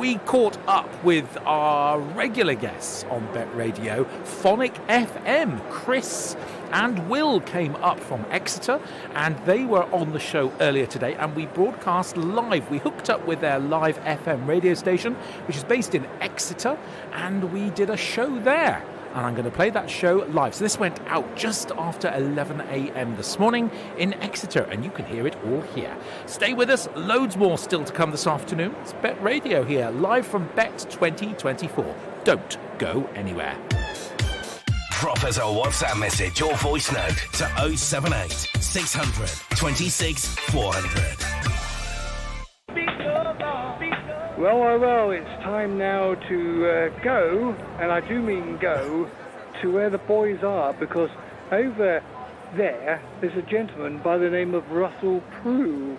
we caught up with our regular guests on BETT Radio, Phonic FM. Chris and Will came up from Exeter and they were on the show earlier today and we broadcast live. We hooked up with their live FM radio station, which is based in Exeter, and we did a show there and I'm going to play that show live. So this went out just after 11 a.m. this morning in Exeter, and you can hear it all here. Stay with us, loads more still to come this afternoon. It's BETT Radio here, live from BETT 2024. Don't go anywhere. Drop us a WhatsApp message or voice note to 078 600 26 400. Well, well, well, it's time now to uh, go, and I do mean go, to where the boys are because over there there's a gentleman by the name of Russell Prue.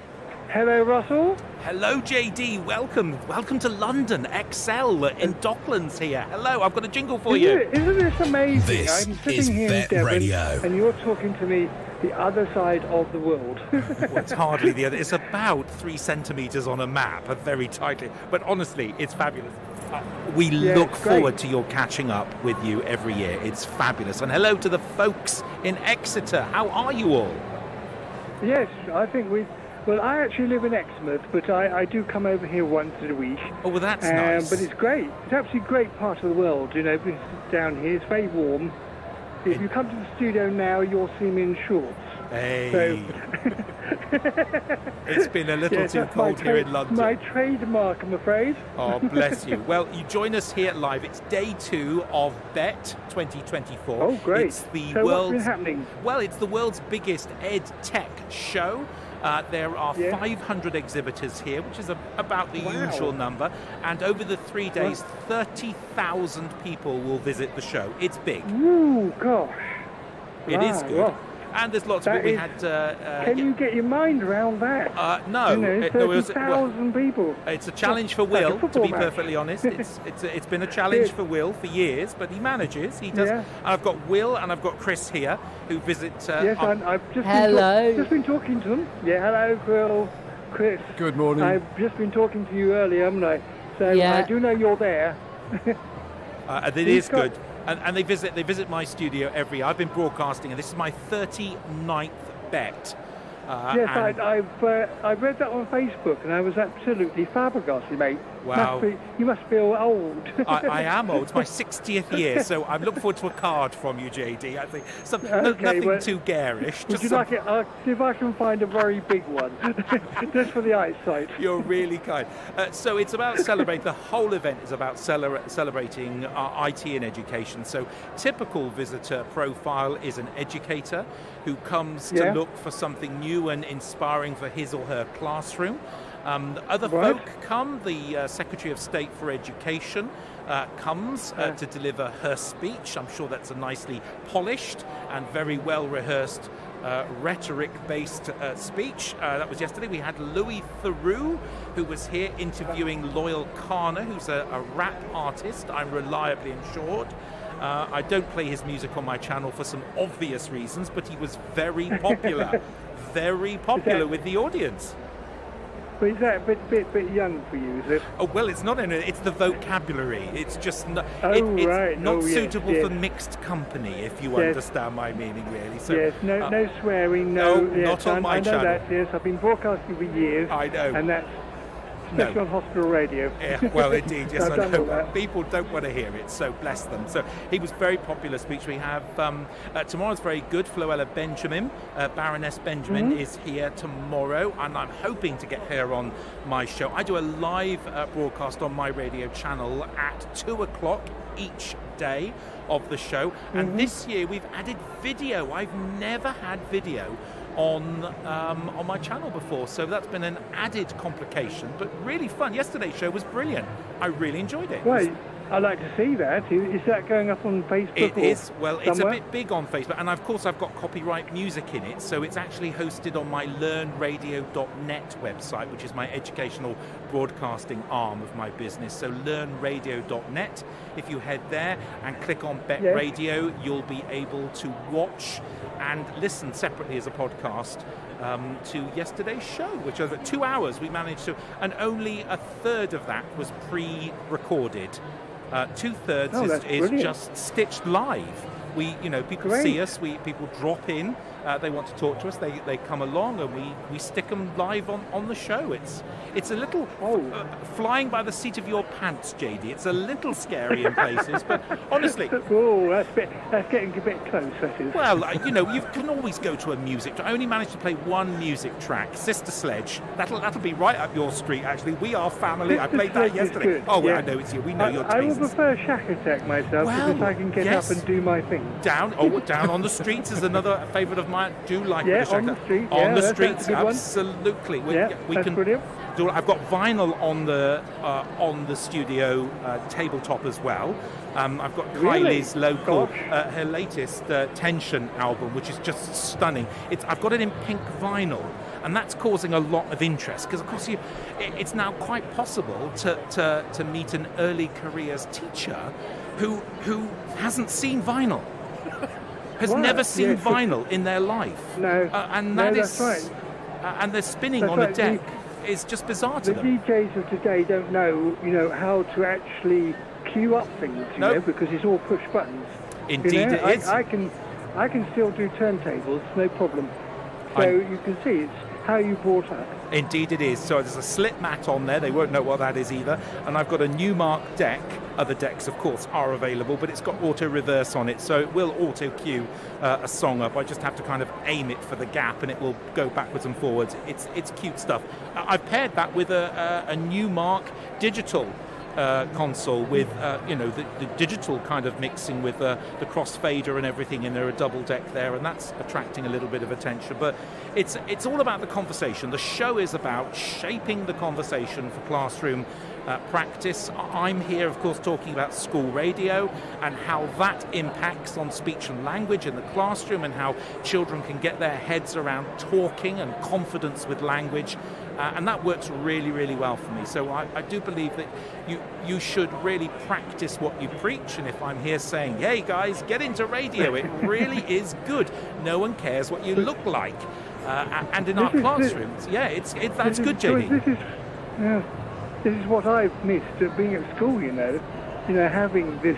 Hello, Russell. Hello, JD. Welcome. Welcome to London. ExCEL in Docklands here. Hello, I've got a jingle for Isn't, you. it, isn't this amazing? This I'm sitting is here BETT in Devon, Radio. and you're talking to me the other side of the world. Well, it's hardly the other. It's about three centimetres on a map, very tightly. But honestly, it's fabulous. Uh, we Yeah, look forward to your catching up with you every year. It's fabulous. And hello to the folks in Exeter. How are you all? yes, I think we. Well, I actually live in Exmouth, but I, I do come over here once a week. Oh, well, that's Um, nice. But it's great. It's absolutely a great part of the world. You know, because down here it's very warm. If you come to the studio now, you'll see me in shorts. Hey. it's been a little too cold here in London. My trademark, I'm afraid. Oh, bless you. Well, you join us here live. It's day two of BETT 2024. Oh, great. It's the so world's happening? Well, it's the world's biggest ed tech show. Uh, there are Yeah. 500 exhibitors here, which is a, about the Wow. usual number. And over the three days, 30,000 people will visit the show. It's big. Ooh, gosh. It is Wow, good. well, And there's lots of that it. We had. Uh, uh, Can you get your mind around that? uh, no, you know, it- no, it was- 30,000 people. It's a challenge for Like Will, to be match. perfectly honest. It's it's it's been a challenge for Will for years, but he manages. He does. Yeah. And I've got Will and I've got Chris here who visit. Uh, Yes, our- I, I've just Hello. Been talk- just been talking to them. Yeah, hello, Quill, Chris. Good morning. I've just been talking to you earlier, haven't I? So Yeah. I do know you're there. uh, it He's is got- good. And, and they visit they visit my studio every. year. I've been broadcasting, and this is my 39th BETT. Uh, yes, I, I've uh, I read that on Facebook, and I was absolutely flabbergasted, mate. Wow. Must be, you must feel old. I, I am old. It's my 60th year, so I'm looking forward to a card from you, JD. I think some, no- nothing well, too garish. Would Just you some- like it? I'll see if I can find a very big one, just for the eyesight. You're really kind. Uh, so it's about celebrate. The whole event is about celebra- celebrating uh, IT and education. So typical visitor profile is an educator who comes Yeah. to look for something new and inspiring for his or her classroom. Um, other Right. folk come. The uh, Secretary of State for Education uh, comes uh, Yeah. to deliver her speech. I'm sure that's a nicely polished and very well rehearsed uh, rhetoric based uh, speech. Uh, that was yesterday. We had Louis Theroux, who was here interviewing Loyle Carner, who's a, a rap artist, I'm reliably assured. Uh, I don't play his music on my channel for some obvious reasons, but he was very popular. very popular with the audience. But is that a bit, bit, bit young for you? Is it? Oh well, it's not in it. It's the vocabulary. It's just not. Oh, it, it's right. not Oh, yes, suitable yes. for mixed company, if you Yes. understand my meaning, really. So, yes, no, uh, no swearing, no. no, yes, not on I, my I know channel. that. Yes, I've been broadcasting for years. I know. And that's No. on hospital radio. Yeah, well, indeed, yes, I know. People don't want to hear it, so bless them. So he was very popular speech. We have um, uh, tomorrow's very good. Floella Benjamin, uh, Baroness Benjamin, Mm-hmm. is here tomorrow, and I'm hoping to get her on my show. I do a live uh, broadcast on my radio channel at two o'clock each day of the show, Mm-hmm. and this year we've added video. I've never had video on um, on my channel before, so that's been an added complication, but really fun. Yesterday's show was brilliant. I really enjoyed it. Right, I'd like to see that. Is that going up on Facebook? It is well. It's a bit big on Facebook, and of course I've got copyright music in it, so it's actually hosted on my LearnRadio.net website, which is my educational broadcasting arm of my business. So LearnRadio.net. If you head there and click on BETT Yes. Radio, you'll be able to watch and listen separately as a podcast um, to yesterday's show, which over two hours we managed to, and only a third of that was pre-recorded. Uh, two thirds Oh, is, is just stitched live. We, you know, people Great. see us. We people drop in. Uh, they want to talk to us. They, they come along, and we, we stick them live on, on the show. It's it's a little Oh. uh, flying by the seat of your pants, JD. It's a little scary in places, but honestly, Oh, that's, bit, that's getting a bit close, that is. well, uh, you know, you can always go to a music. I only managed to play one music track, Sister Sledge. That'll that'll be right up your street. Actually, we are family. I played that Sledge is yesterday. Oh, well, yeah. I know it's you. We know I, your I will tastes. prefer Shakatak myself Well, because I can get yes. up and do my thing. Down, oh, down on the streets is another favourite of mine. Do like Yeah, British on the street, On yeah, the streets, that's a good one. absolutely. We, Yeah, we that's can. brilliant. Do, I've got vinyl on the uh, on the studio uh, tabletop as well. Um, I've got Really? Kylie's local, uh, her latest uh, Tension album, which is just stunning. It's I've got it in pink vinyl, and that's causing a lot of interest because, of course, you, it, it's now quite possible to, to, to meet an early careers teacher who who hasn't seen vinyl has Right, never seen vinyl in their life. No, Uh, and no, that that's is- right. uh, and they're spinning That's on a deck. the- It's just bizarre to The them. DJs of today don't know, you know, how to actually queue up things, you Nope. know, because it's all push buttons. Indeed you know, it I, is. I can, I can still do turntables, no problem. So I'm- you can see it's how you brought up. Indeed it is. So there's a slip mat on there. They won't know what that is either. And I've got a Numark deck. Other decks, of course, are available, but it's got auto reverse on it, so it will auto cue uh, a song up. I just have to kind of aim it for the gap, and it will go backwards and forwards. It's it's cute stuff. I've paired that with a, a, a Numark digital. Uh, console with uh, you know the, the digital kind of mixing with uh, the crossfader and everything in there a double deck there and that's attracting a little bit of attention. But it's it's all about the conversation. The show is about shaping the conversation for classroom uh, practice I'm here of course talking about school radio and how that impacts on speech and language in the classroom and how children can get their heads around talking and confidence with language uh, and that works really, really well for me. So I, I do believe that you you should really practice what you preach. And if I'm here saying, "Hey guys, get into radio," it really is good. No one cares what you look like. Uh, and in our This is the- classrooms, yeah, it's it, that's good, is, Joyce, This is, yeah, this is what I've missed at being at school. You know, you know, having this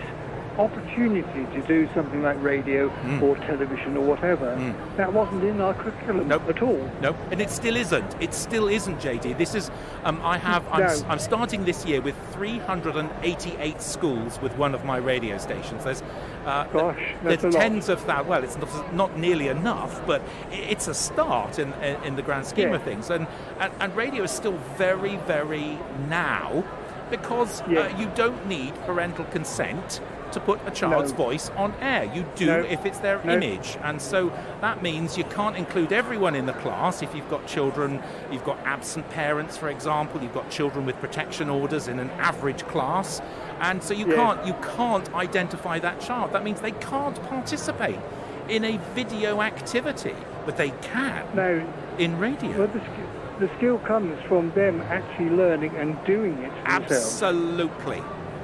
opportunity to do something like radio Mm. or television or whatever. That wasn't in our curriculum Nope. at all. No, and it still isn't. It still isn't, JD. This is, um, I have, I'm, No. I'm starting this year with 388 schools with one of my radio stations. There's, uh, Gosh, there's a lot. tens of thousands. Well, it's not, not nearly enough, but it's a start in, in, in the grand scheme Yeah. of things. And, and, and radio is still very, very now because Yeah. uh, you don't need parental consent to put a child's No. voice on air. You do No. if it's their No. image. And so that means you can't include everyone in the class. If you've got children, you've got absent parents, for example, you've got children with protection orders in an average class. And so you Yes. can't you can't identify that child. That means they can't participate in a video activity, but they can No, in radio. well, the, sk- the skill comes from them actually learning and doing it themselves.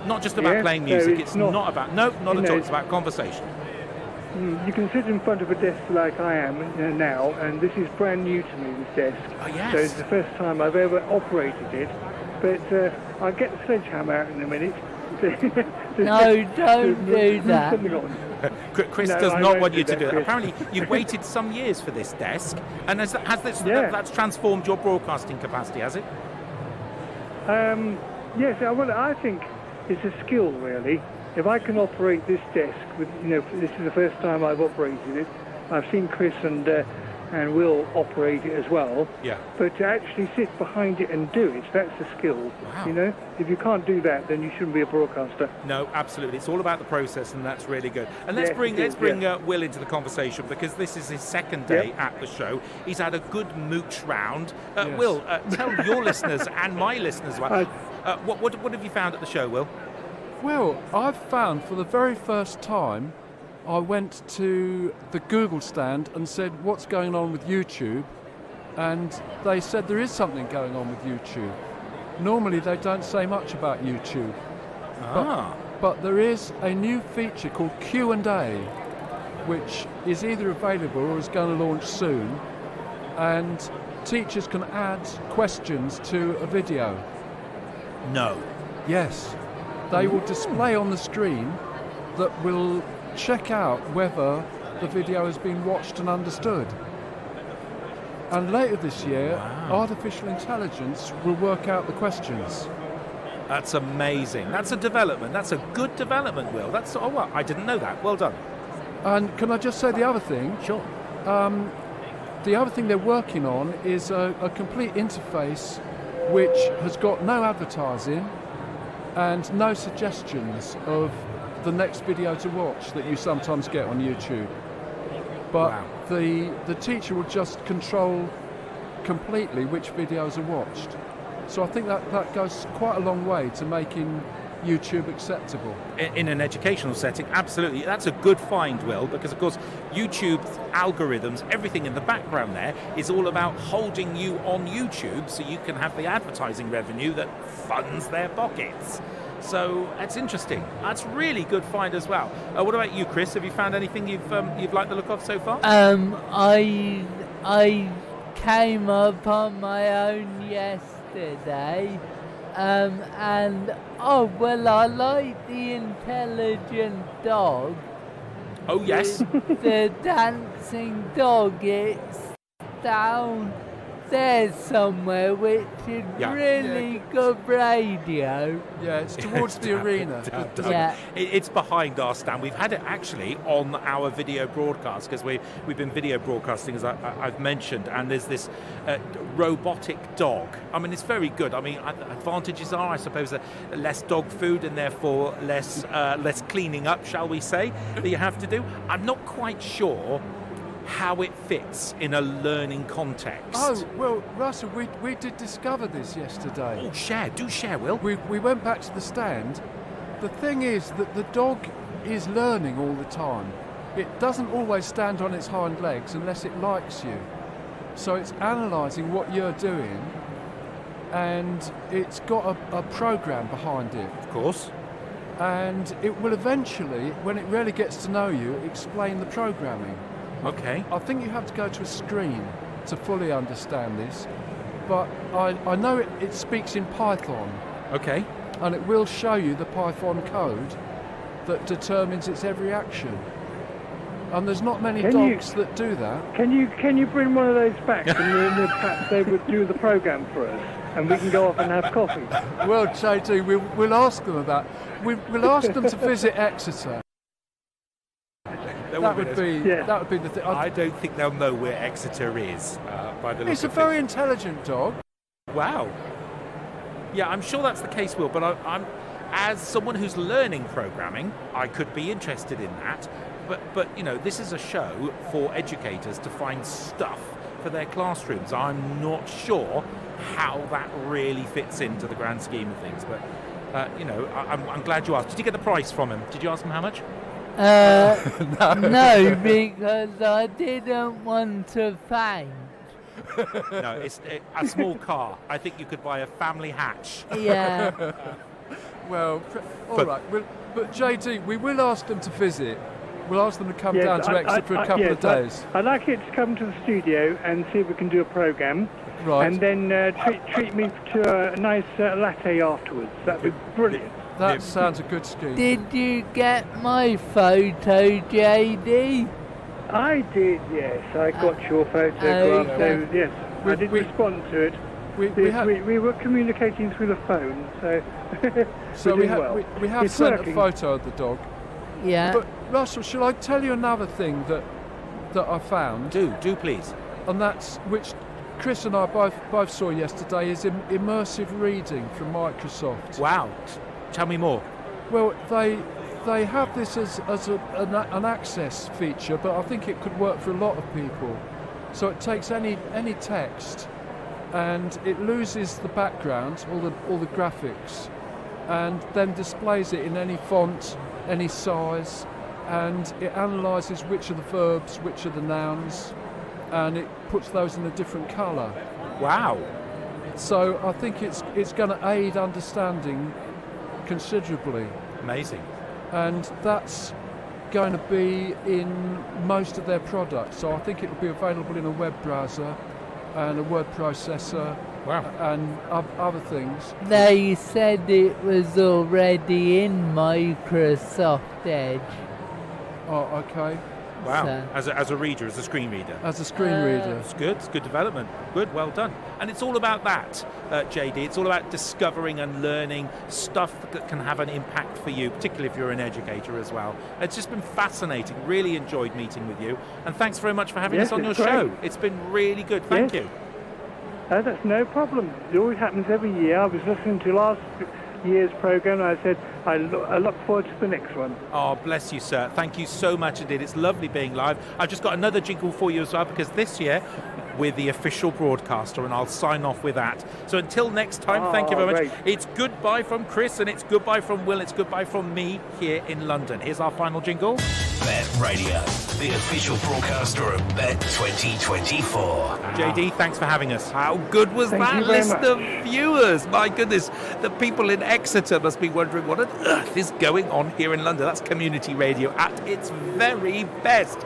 Absolutely. Not just about Yeah, playing so music. it's it's not, not- about no, not at know, all. It's about conversation. Mm, You can sit in front of a desk like I am uh, now, and this is brand new to me, this desk. Oh, yes. So it's the first time I've ever operated it. But uh, I'll get the sledgehammer out in a minute. No, don't do that. Chris Chris No, does I not won't want do you to that, do it. Apparently, you've waited some years for this desk, and has, that, has this, Yeah. that, that's transformed your broadcasting capacity, has it? Um, yes, well, I think it's a skill, really. If I can operate this desk, with, you know, this is the first time I've operated it. I've seen Chris and uh, and Will operate it as well. Yeah. But to actually sit behind it and do it, that's a skill. Wow. You know, if you can't do that, then you shouldn't be a broadcaster. No, absolutely. It's all about the process, and that's really good. And let's Yes, bring let's bring yeah. uh, Will into the conversation because this is his second day Yep. at the show. He's had a good mooch round. Uh, Yes. Will, uh, tell your listeners and my listeners what, I- uh, what, what what have you found at the show, Will? Well, I've found for the very first time, I went to the Google stand and said, What's going on with YouTube? And they said there is something going on with YouTube. Normally, they don't say much about YouTube, Ah, but there is a new feature called Q&A. which is either available or is going to launch soon, and teachers can add questions to a video. No. Yes, they will display on the screen that will check out whether the video has been watched and understood. And later this year, Wow. artificial intelligence will work out the questions. That's amazing. That's a development. That's a good development, Will. That's oh well, I didn't know that. Well done. And can I just say the other thing? Sure. Um, the other thing they're working on is a, a complete interface which has got no advertising and no suggestions of the next video to watch that you sometimes get on YouTube. But Wow. the the teacher will just control completely which videos are watched. So I think that, that goes quite a long way to making YouTube acceptable. in, in an educational setting, absolutely. That's a good find, Will, because of course YouTube's algorithms, everything in the background there is all about holding you on YouTube so you can have the advertising revenue that funds their pockets. So that's interesting. That's really good find as well. Uh, what about you, Chris? Have you found anything you've um, you've liked the look of so far? Um, I I came upon my own yesterday, um, and oh well, I like the intelligent dog. oh yes. the dancing dog. It's down there somewhere, which is Yeah. really Yeah. good radio. Yeah, it's towards the arena. Down, down. Yeah. It- It's behind our stand. We've had it actually on our video broadcast because we we've been video broadcasting as I, I- I've mentioned, and there's this uh, robotic dog. I mean, it's very good. I mean, advantages are, I suppose, uh, less dog food and therefore less uh, less cleaning up, shall we say, that you have to do. I'm not quite sure how it fits in a learning context. Oh, well, Russell, we, we did discover this yesterday. Oh, share, do share, Will. We, we went back to the stand. The thing is that the dog is learning all the time. It doesn't always stand on its hind legs unless it likes you. So it's analysing what you're doing and it's got a, a program behind it. Of course. And it will eventually, when it really gets to know you, explain the programming. Okay. I think you have to go to a screen to fully understand this, but I, I know it, it speaks in Python Okay. and it will show you the Python code that determines its every action. And there's not many Can you- dogs that do that. Can you can you bring one of those back and then then perhaps they would do the program for us and we can go off and have coffee. Well, JD, we'll, we'll ask them about. We, we'll ask them to visit Exeter. That will would be- Yeah. that would be the thing. I don't think they'll know where Exeter is uh, by the It's a very things. intelligent dog. Wow. Yeah, I'm sure that's the case, Will. But I, I'm, as someone who's learning programming, I could be interested in that. But, but you know, this is a show for educators to find stuff for their classrooms. I'm not sure how that really fits into the grand scheme of things. But uh, you know, I, I'm, I'm glad you asked. Did you get the price from him? Did you ask him how much? Uh, no. because I didn't want to faint. no, it's a, a small car. I think you could buy a family hatch. Yeah. Well, pr- all But- right. Well, but JD, we will ask them to visit. We'll ask them to come Yes, down to I- Exeter I- for a I- couple yes, of days. I, would like it to come to the studio and see if we can do a program, right. and then uh, treat, treat me to a nice uh, latte afterwards. That'd be brilliant. That Yeah. sounds a good scheme. Did you get my photo, JD? I did, yes. I got ah, your photograph, okay. so yes, We- I did we- respond to it. we, we Yes, have, we, we were communicating through the phone, so so we're we, ha- well. we, we have It's sent working. a photo of the dog. Yeah. But Russell, shall I tell you another thing that that I found, Do, do please. and that's which Chris and I both both saw yesterday is im- immersive reading from Microsoft. Wow. Tell me more. Well, they they have this as, as a, an, an access feature, but I think it could work for a lot of people. So it takes any any text and it loses the background, all the all the graphics, and then displays it in any font, any size, and it analyses which are the verbs, which are the nouns, and it puts those in a different colour. Wow. So I think it's it's going to aid understanding considerably Amazing. and that's going to be in most of their products. So I think it will be available in a web browser and a word processor Wow. and other things. They said it was already in Microsoft Edge. Oh, okay. Wow. So- As a, as a reader, as a screen reader. As a screen Uh, reader. It's good. It's good development. Good. Well done. And it's all about that, uh, JD. It's all about discovering and learning stuff that can have an impact for you, particularly if you're an educator as well. It's just been fascinating. Really enjoyed meeting with you. And thanks very much for having Yes, us on your great. show. It's been really good. Thank Yes. you. Uh, that's no problem. It always happens every year. I was listening to last year's program I said, I, lo- I look forward to the next one. Oh, bless you, sir. Thank you so much indeed. It's lovely being live. I've just got another jingle for you as well because this year we're the official broadcaster and I'll sign off with that. So until next time, thank you Oh, very much. great. It's goodbye from Chris and it's goodbye from Will. It's goodbye from me here in London. Here's our final jingle. BETT Radio, the official broadcaster of BETT 2024. JD, thanks for having us. How good was Thank that you list much. of viewers? My goodness, the people in Exeter must be wondering what on earth is going on here in London. That's community radio at its very best.